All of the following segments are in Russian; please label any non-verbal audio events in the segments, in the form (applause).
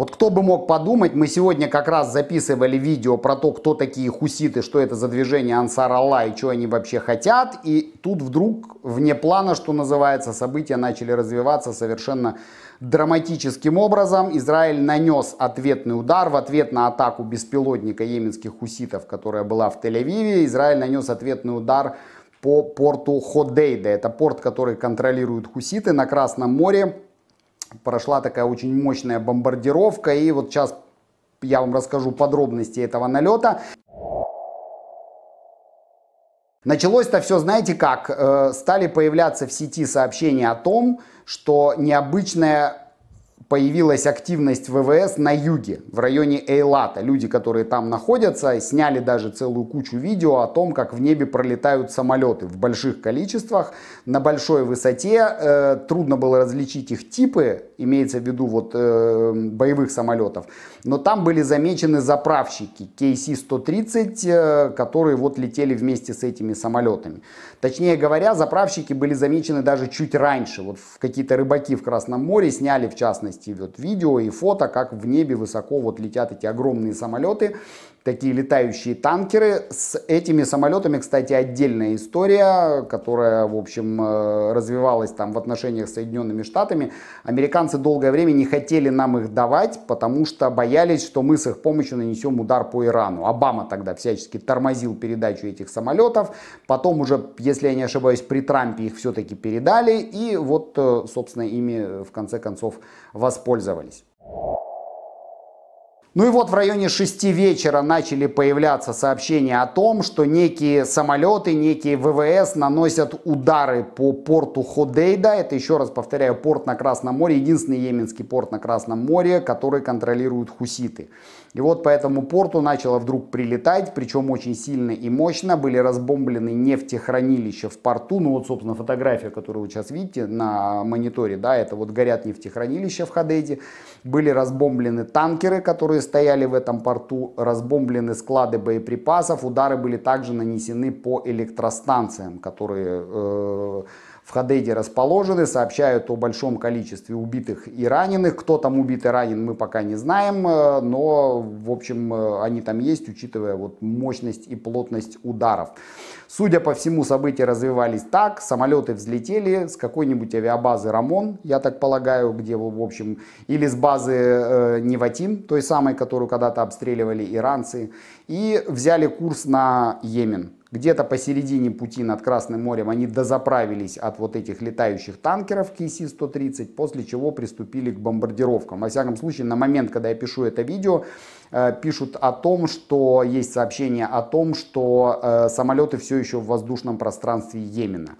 Вот кто бы мог подумать, мы сегодня как раз записывали видео про то, кто такие хуситы, что это за движение Ансар Аллах и что они вообще хотят. И тут вдруг вне плана, что называется, события начали развиваться совершенно драматическим образом. Израиль нанес ответный удар в ответ на атаку беспилотника йеменских хуситов, которая была в Тель-Авиве. Израиль нанес ответный удар по порту Ходейда. Это порт, который контролируют хуситы на Красном море прошла такая очень мощная бомбардировка. И вот сейчас я вам расскажу подробности этого налета. Началось-то все, знаете как, э, стали появляться в сети сообщения о том, что необычная появилась активность ВВС на юге, в районе Эйлата. Люди, которые там находятся, сняли даже целую кучу видео о том, как в небе пролетают самолеты в больших количествах, на большой высоте. Э, трудно было различить их типы, имеется в виду вот э, боевых самолетов. Но там были замечены заправщики KC-130, э, которые вот летели вместе с этими самолетами. Точнее говоря, заправщики были замечены даже чуть раньше. Вот какие-то рыбаки в Красном море сняли в частности вот видео и фото, как в небе высоко вот летят эти огромные самолеты такие летающие танкеры. С этими самолетами, кстати, отдельная история, которая, в общем, э, развивалась там в отношениях с Соединенными Штатами. Американцы долгое время не хотели нам их давать, потому что боялись, что мы с их помощью нанесем удар по Ирану. Обама тогда всячески тормозил передачу этих самолетов. Потом уже, если я не ошибаюсь, при Трампе их все-таки передали. И вот, э, собственно, ими в конце концов воспользовались. Ну и вот в районе 6 вечера начали появляться сообщения о том, что некие самолеты, некие ВВС наносят удары по порту Ходейда. Это, еще раз повторяю, порт на Красном море, единственный йеменский порт на Красном море, который контролируют хуситы. И вот по этому порту начало вдруг прилетать, причем очень сильно и мощно. Были разбомблены нефтехранилища в порту. Ну вот, собственно, фотография, которую вы сейчас видите на мониторе, да, это вот горят нефтехранилища в Хадейде. Были разбомблены танкеры, которые стояли в этом порту, разбомблены склады боеприпасов. Удары были также нанесены по электростанциям, которые... Э, в Хадейде расположены, сообщают о большом количестве убитых и раненых. Кто там убит и ранен, мы пока не знаем, э, но, в общем, э, они там есть, учитывая вот мощность и плотность ударов. Судя по всему, события развивались так. Самолеты взлетели с какой-нибудь авиабазы Рамон, я так полагаю, где, в общем, или с базы э, Неватин, той самой, которую когда-то обстреливали иранцы, и взяли курс на Йемен. Где-то посередине пути над Красным морем они дозаправились от вот этих летающих танкеров KC-130, после чего приступили к бомбардировкам. Во всяком случае, на момент, когда я пишу это видео, э, пишут о том, что есть сообщение о том, что э, самолеты все еще в воздушном пространстве Йемена.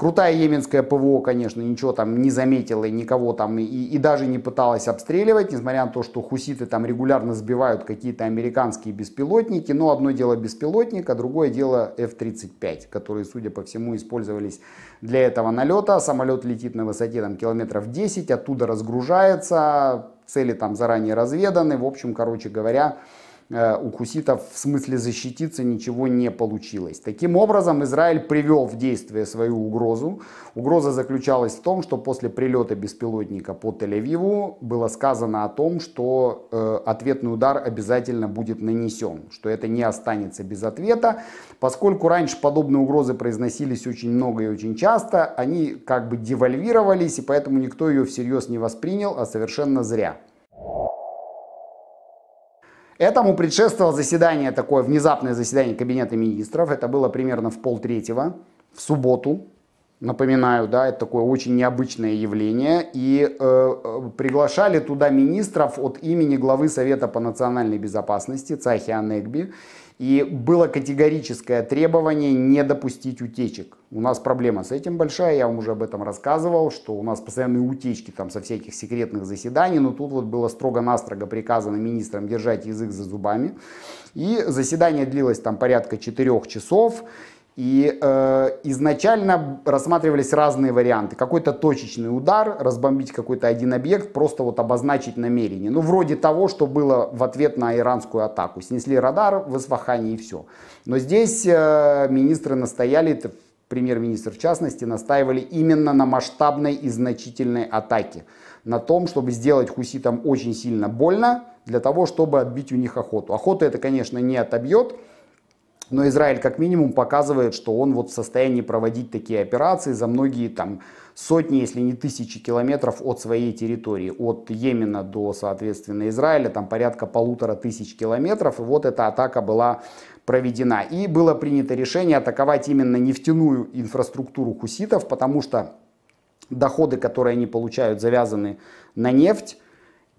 Крутая йеменская ПВО, конечно, ничего там не заметила и никого там и, и даже не пыталась обстреливать, несмотря на то, что хуситы там регулярно сбивают какие-то американские беспилотники. Но одно дело беспилотник, а другое дело F-35, которые, судя по всему, использовались для этого налета. Самолет летит на высоте там, километров 10, оттуда разгружается, цели там заранее разведаны. В общем, короче говоря, у хуситов в смысле защититься ничего не получилось. Таким образом, Израиль привел в действие свою угрозу. Угроза заключалась в том, что после прилета беспилотника по Тель-Авиву было сказано о том, что э, ответный удар обязательно будет нанесен, что это не останется без ответа. Поскольку раньше подобные угрозы произносились очень много и очень часто, они как бы девальвировались, и поэтому никто ее всерьез не воспринял, а совершенно зря. Этому предшествовало заседание, такое внезапное заседание Кабинета министров. Это было примерно в полтретьего, в субботу. Напоминаю, да, это такое очень необычное явление. И э, э приглашали туда министров от имени главы Совета по национальной безопасности Цахи Анегби. И было категорическое требование не допустить утечек. У нас проблема с этим большая, я вам уже об этом рассказывал, что у нас постоянные утечки там со всяких секретных заседаний, но тут вот было строго-настрого приказано министрам держать язык за зубами. И заседание длилось там порядка 4 часов. И э, изначально рассматривались разные варианты. Какой-то точечный удар, разбомбить какой-то один объект, просто вот обозначить намерение. Ну, вроде того, что было в ответ на иранскую атаку. Снесли радар в Исфахане и все. Но здесь э, министры настояли, премьер-министр в частности, настаивали именно на масштабной и значительной атаке. на том, чтобы сделать хуситам очень сильно больно, для того, чтобы отбить у них охоту. Охоту это, конечно, не отобьет, но Израиль как минимум показывает, что он вот в состоянии проводить такие операции за многие там сотни, если не тысячи километров от своей территории. От Йемена до, соответственно, Израиля там порядка полутора тысяч километров. И вот эта атака была проведена. И было принято решение атаковать именно нефтяную инфраструктуру хуситов, потому что доходы, которые они получают, завязаны на нефть.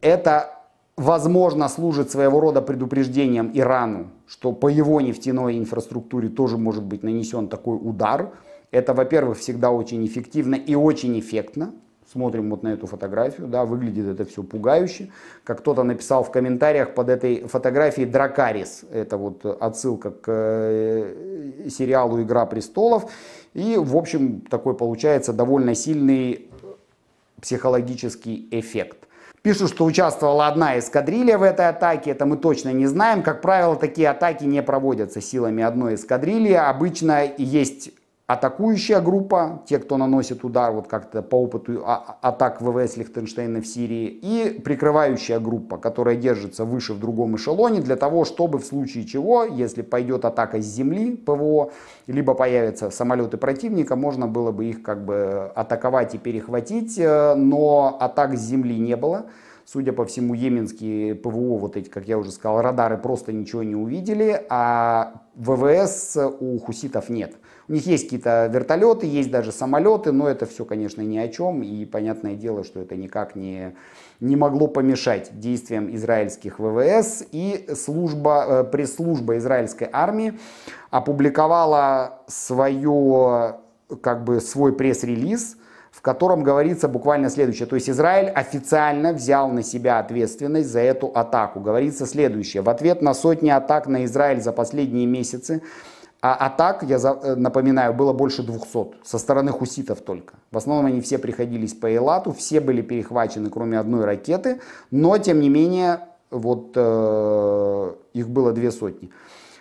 Это возможно, служит своего рода предупреждением Ирану, что по его нефтяной инфраструктуре тоже может быть нанесен такой удар. Это, во-первых, всегда очень эффективно и очень эффектно. Смотрим вот на эту фотографию, да, выглядит это все пугающе. Как кто-то написал в комментариях под этой фотографией Дракарис. Это вот отсылка к э, сериалу «Игра престолов». И, в общем, такой получается довольно сильный психологический эффект. Пишут, что участвовала одна эскадрилья в этой атаке, это мы точно не знаем. Как правило, такие атаки не проводятся силами одной эскадрильи. Обычно есть атакующая группа, те, кто наносит удар, вот как-то по опыту а, атак ВВС Лихтенштейна в Сирии, и прикрывающая группа, которая держится выше в другом эшелоне, для того, чтобы в случае чего, если пойдет атака с земли, ПВО, либо появятся самолеты противника, можно было бы их как бы атаковать и перехватить, э, но атак с земли не было. Судя по всему, йеменские ПВО, вот эти, как я уже сказал, радары просто ничего не увидели, а ВВС у хуситов нет. У них есть какие-то вертолеты, есть даже самолеты, но это все, конечно, ни о чем. И понятное дело, что это никак не, не могло помешать действиям израильских ВВС. И служба, э, пресс-служба израильской армии опубликовала свое, как бы, свой пресс-релиз, в котором говорится буквально следующее. То есть Израиль официально взял на себя ответственность за эту атаку. Говорится следующее. В ответ на сотни атак на Израиль за последние месяцы а атак, я э, напоминаю, было больше 200 со стороны хуситов только. В основном они все приходились по Элату, все были перехвачены, кроме одной ракеты, но тем не менее вот э, их было две сотни.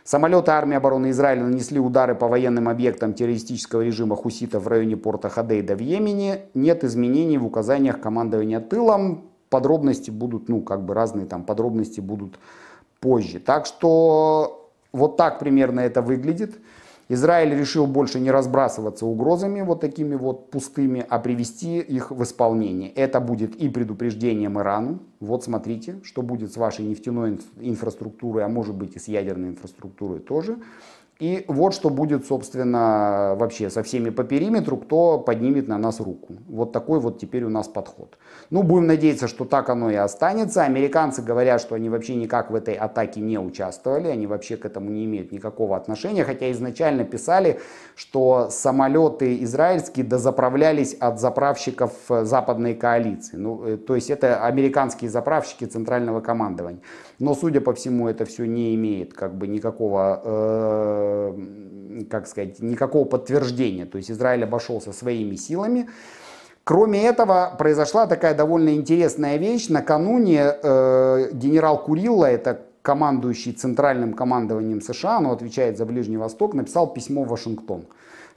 Самолеты армии обороны Израиля нанесли удары по военным объектам террористического режима хуситов в районе порта Хадейда в Йемене. Нет изменений в указаниях командования тылом. Подробности будут, ну, как бы разные там подробности будут позже. Так что вот так примерно это выглядит. Израиль решил больше не разбрасываться угрозами вот такими вот пустыми, а привести их в исполнение. Это будет и предупреждением Ирану. Вот смотрите, что будет с вашей нефтяной инфраструктурой, а может быть и с ядерной инфраструктурой тоже. И вот что будет, собственно, вообще со всеми по периметру, кто поднимет на нас руку. Вот такой вот теперь у нас подход. Ну, будем надеяться, что так оно и останется. Американцы говорят, что они вообще никак в этой атаке не участвовали, они вообще к этому не имеют никакого отношения, хотя изначально писали, что самолеты израильские дозаправлялись от заправщиков западной коалиции. Ну, э, то есть это американские заправщики центрального командования. Но, судя по всему, это все не имеет как бы никакого, э, как сказать, никакого подтверждения. То есть Израиль обошелся своими силами. Кроме этого, произошла такая довольно интересная вещь. Накануне э, генерал Курилла, это командующий центральным командованием США, но отвечает за Ближний Восток, написал письмо в Вашингтон,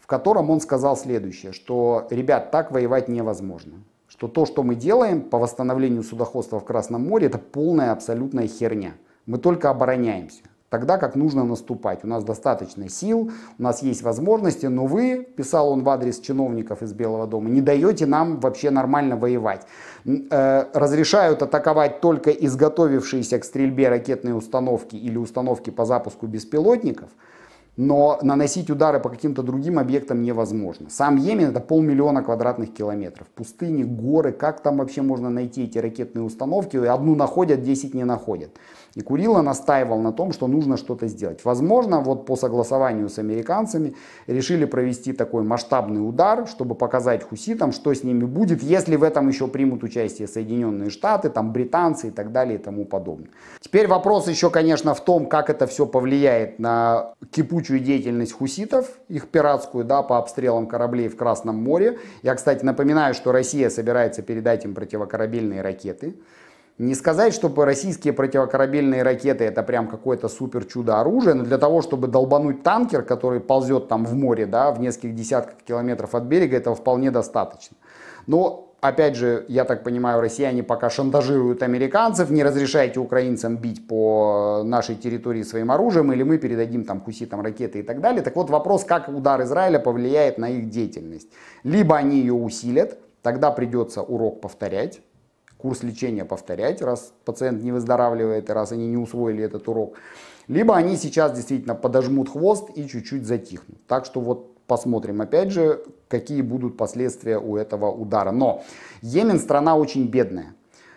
в котором он сказал следующее, что, ребят, так воевать невозможно что то, что мы делаем по восстановлению судоходства в Красном море, это полная абсолютная херня. Мы только обороняемся. Тогда как нужно наступать. У нас достаточно сил, у нас есть возможности, но вы, писал он в адрес чиновников из Белого дома, не даете нам вообще нормально воевать. Э, разрешают атаковать только изготовившиеся к стрельбе ракетные установки или установки по запуску беспилотников – но наносить удары по каким-то другим объектам невозможно. Сам Йемен это полмиллиона квадратных километров. Пустыни, горы, как там вообще можно найти эти ракетные установки? Одну находят, 10 не находят. И Курила настаивал на том, что нужно что-то сделать. Возможно, вот по согласованию с американцами решили провести такой масштабный удар, чтобы показать хуситам, что с ними будет, если в этом еще примут участие Соединенные Штаты, там британцы и так далее и тому подобное. Теперь вопрос еще, конечно, в том, как это все повлияет на кипучую деятельность хуситов, их пиратскую, да, по обстрелам кораблей в Красном море. Я, кстати, напоминаю, что Россия собирается передать им противокорабельные ракеты. Не сказать, что российские противокорабельные ракеты это прям какое-то супер чудо оружие, но для того, чтобы долбануть танкер, который ползет там в море, да, в нескольких десятках километров от берега, этого вполне достаточно. Но опять же, я так понимаю, россияне пока шантажируют американцев, не разрешайте украинцам бить по нашей территории своим оружием, или мы передадим там хуситам ракеты и так далее. Так вот вопрос, как удар Израиля повлияет на их деятельность. Либо они ее усилят, тогда придется урок повторять, курс лечения повторять, раз пациент не выздоравливает, и раз они не усвоили этот урок. Либо они сейчас действительно подожмут хвост и чуть-чуть затихнут. Так что вот посмотрим опять же, какие будут последствия у этого удара. Но Йемен страна очень бедная.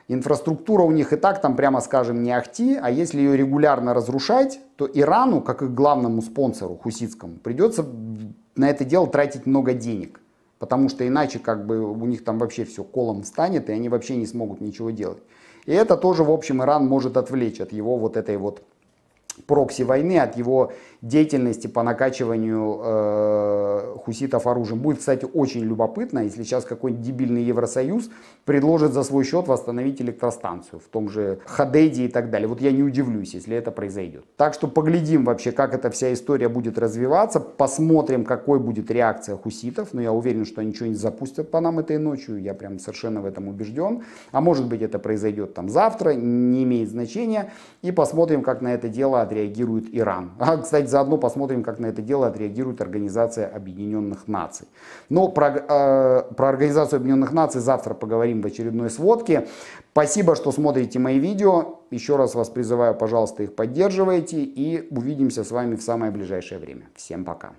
Инфраструктура у них и так там, прямо скажем, не ахти, а если ее регулярно разрушать, то Ирану, как их главному спонсору хуситскому, придется на это дело тратить много денег. Потому что иначе как бы у них там вообще все колом станет, и они вообще не смогут ничего делать. И это тоже, в общем, Иран может отвлечь от его вот этой вот прокси войны, от его деятельности по накачиванию э, хуситов оружием. Будет, кстати, очень любопытно, если сейчас какой-нибудь дебильный Евросоюз предложит за свой счет восстановить электростанцию в том же Хадейде и так далее. Вот я не удивлюсь, если это произойдет. Так что поглядим вообще, как эта вся история будет развиваться, посмотрим, какой будет реакция хуситов. Но я уверен, что они не запустят по нам этой ночью, я прям совершенно в этом убежден. А может быть это произойдет там завтра, не имеет значения. И посмотрим, как на это дело отреагирует Иран. (laughs) А, кстати, заодно посмотрим, как на это дело отреагирует Организация Объединенных Наций. Но про, э, про Организацию Объединенных Наций завтра поговорим в очередной сводке. Спасибо, что смотрите мои видео. Еще раз вас призываю, пожалуйста, их поддерживайте. И увидимся с вами в самое ближайшее время. Всем пока.